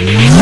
Yeah.